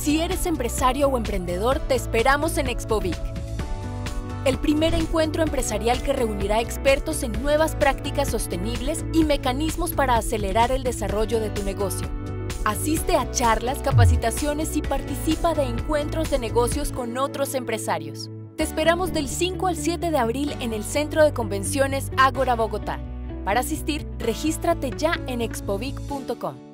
Si eres empresario o emprendedor, te esperamos en Expovic. El primer encuentro empresarial que reunirá expertos en nuevas prácticas sostenibles y mecanismos para acelerar el desarrollo de tu negocio. Asiste a charlas, capacitaciones y participa de encuentros de negocios con otros empresarios. Te esperamos del 5 al 7 de abril en el Centro de Convenciones Ágora Bogotá. Para asistir, regístrate ya en expovic.com.